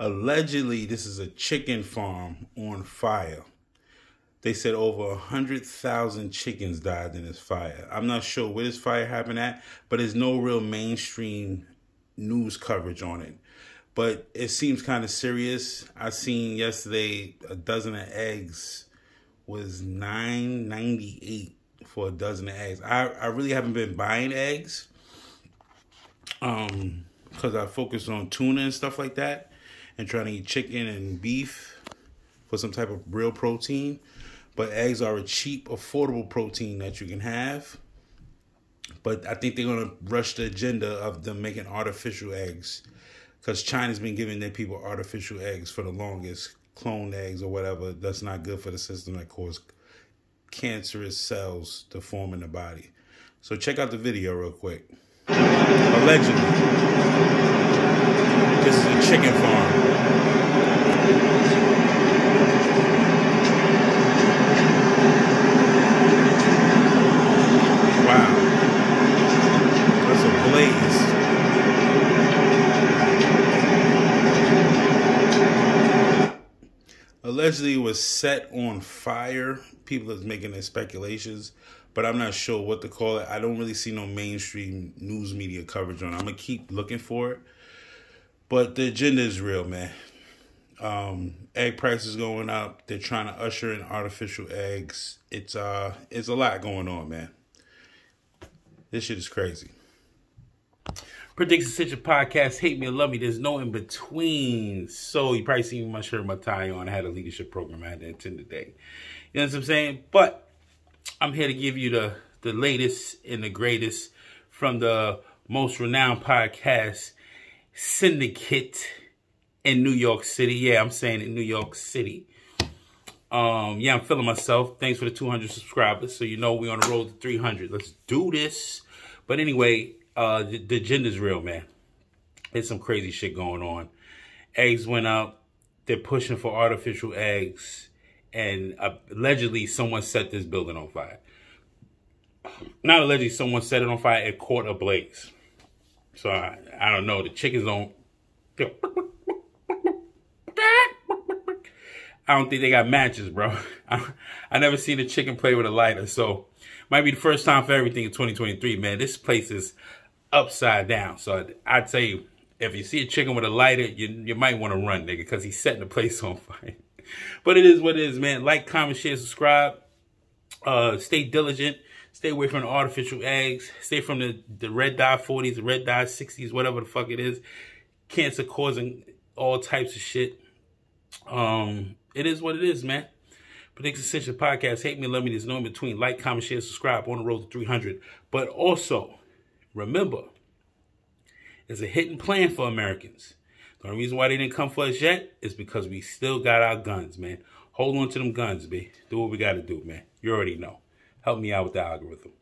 Allegedly, this is a chicken farm on fire. They said over a 100,000 chickens died in this fire. I'm not sure where this fire happened at, but there's no real mainstream news coverage on it. But it seems kind of serious. I seen yesterday a dozen of eggs was 9.98 for a dozen of eggs. I, I really haven't been buying eggs um because I focus on tuna and stuff like that and trying to eat chicken and beef for some type of real protein. But eggs are a cheap, affordable protein that you can have. But I think they're gonna rush the agenda of them making artificial eggs. Because China's been giving their people artificial eggs for the longest, cloned eggs or whatever. That's not good for the system that cause cancerous cells to form in the body. So check out the video real quick. Allegedly. This is a chicken farm. Allegedly was set on fire. People is making their speculations, but I'm not sure what to call it. I don't really see no mainstream news media coverage on it. I'm gonna keep looking for it. But the agenda is real, man. Um, egg prices going up. They're trying to usher in artificial eggs. It's uh it's a lot going on, man. This shit is crazy. Prediction Ascension Podcast, Hate Me or Love Me. There's no in between. So you probably seen my shirt, my tie on. I had a leadership program I had to attend today. You know what I'm saying? But I'm here to give you the, the latest and the greatest from the most renowned podcast syndicate in New York City. Yeah, I'm saying in New York City. Um, yeah, I'm feeling myself. Thanks for the 200 subscribers. So you know we're on the road to 300. Let's do this. But anyway, uh, the, agenda's real, man. There's some crazy shit going on. Eggs went up. They're pushing for artificial eggs. And uh, allegedly, someone set this building on fire. Not allegedly, someone set it on fire. It caught ablaze. So I, I don't know. The chickens don't. I don't think they got matches, bro. I, I never seen a chicken play with a lighter, so might be the first time for everything in 2023, man. This place is upside down. So I'd tell you, if you see a chicken with a lighter, you you might want to run, nigga, because he's setting the place on fire. But it is what it is, man. Like, comment, share, subscribe. Uh, stay diligent. Stay away from the artificial eggs. Stay from the, the red dye 40s, the red dye 60s, whatever the fuck it is. Cancer causing all types of shit. Um, it is what it is, man. Prediction Ascension Podcast. Hate me, love me. There's no in between. Like, comment, share, subscribe on the road to 300. But also, remember, there's a hidden plan for Americans. The only reason why they didn't come for us yet is because we still got our guns, man. Hold on to them guns, B. Do what we got to do, man. You already know. Help me out with the algorithm.